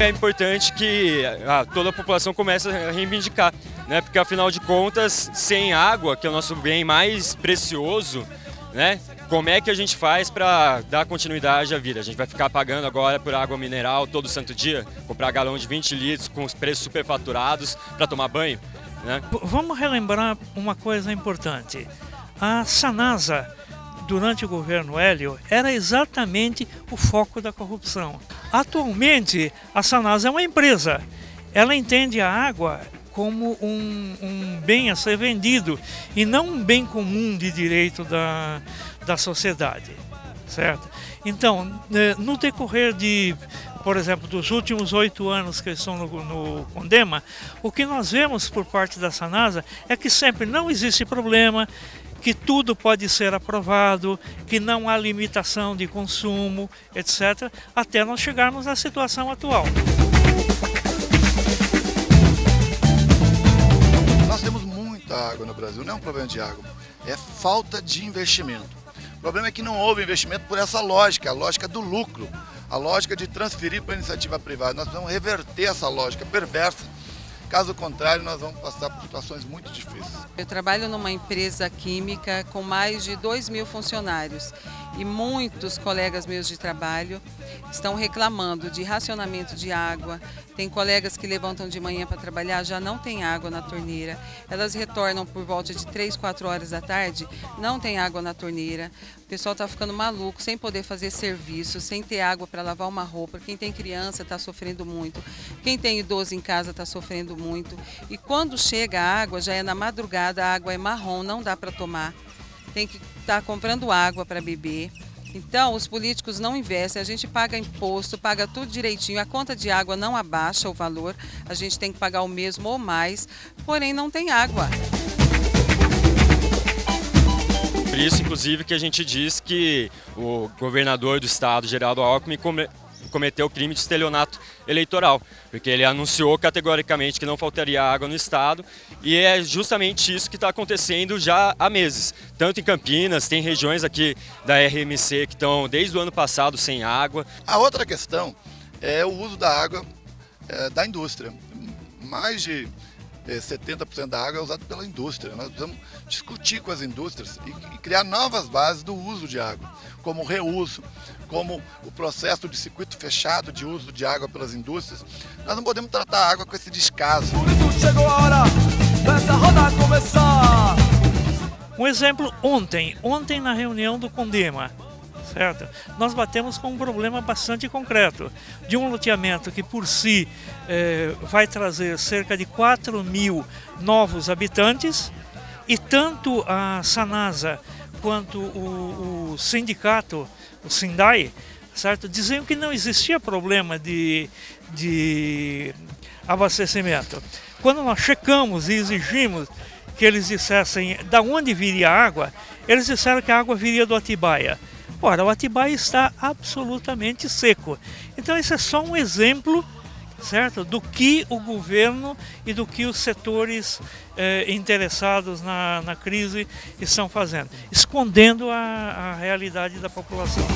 É importante que a, toda a população comece a reivindicar, né? Porque afinal de contas, sem água, que é o nosso bem mais precioso, né? Como é que a gente faz para dar continuidade à vida? A gente vai ficar pagando agora por água mineral todo santo dia, comprar galão de 20 litros com os preços superfaturados para tomar banho, né? Vamos relembrar uma coisa importante. A Sanasa durante o governo Hélio era exatamente o foco da corrupção. Atualmente, a Sanasa é uma empresa. Ela entende a água como um, um, bem a ser vendido e não um bem comum de direito da, da sociedade, certo? Então, eh, no decorrer de, por exemplo, dos últimos oito anos que estão no, no Condema, o que nós vemos por parte da Sanasa é que sempre não existe problema, que tudo pode ser aprovado, que não há limitação de consumo, etc., até nós chegarmos à situação atual. Água no Brasil, não é um problema de água, é falta de investimento. O problema é que não houve investimento por essa lógica, a lógica do lucro, a lógica de transferir para a iniciativa privada. Nós precisamos reverter essa lógica perversa Caso contrário, nós vamos passar por situações muito difíceis. Eu trabalho numa empresa química com mais de 2 mil funcionários e muitos colegas meus de trabalho estão reclamando de racionamento de água. Tem colegas que levantam de manhã para trabalhar, já não tem água na torneira. Elas retornam por volta de 3, 4 horas da tarde, não tem água na torneira. O pessoal está ficando maluco, sem poder fazer serviço, sem ter água para lavar uma roupa. Quem tem criança está sofrendo muito. Quem tem idoso em casa está sofrendo muito. E quando chega a água, já é na madrugada, a água é marrom, não dá para tomar. Tem que estar tá comprando água para beber. Então, os políticos não investem, a gente paga imposto, paga tudo direitinho, a conta de água não abaixa o valor, a gente tem que pagar o mesmo ou mais, porém não tem água. Por isso, inclusive, que a gente diz que o governador do estado, Geraldo Alckmin, cometeu crime de estelionato eleitoral, porque ele anunciou categoricamente que não faltaria água no estado e é justamente isso que está acontecendo já há meses. Tanto em Campinas, tem regiões aqui da RMC que estão desde o ano passado sem água. A outra questão é o uso da água é, da indústria. Mais de 70% da água é usada pela indústria. Nós precisamos discutir com as indústrias e, criar novas bases do uso de água, como o reuso, como o processo de circuito fechado de uso de água pelas indústrias. Nós não podemos tratar a água com esse descaso. Por isso chegou a hora dessa roda começar. Um exemplo ontem, ontem na reunião do Condema, certo? Nós batemos com um problema bastante concreto de um loteamento que por si eh, vai trazer cerca de 4 mil novos habitantes e tanto a Sanasa quanto o, o sindicato, o Sindai, certo? Diziam que não existia problema de, de abastecimento. Quando nós checamos e exigimos que eles dissessem da onde viria a água, eles disseram que a água viria do Atibaia. Ora, o Atibaia está absolutamente seco. Então, esse é só um exemplo certo? Do que o governo e do que os setores eh, interessados na, na crise estão fazendo, escondendo a, a realidade da população.